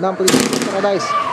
ng Police Paradise.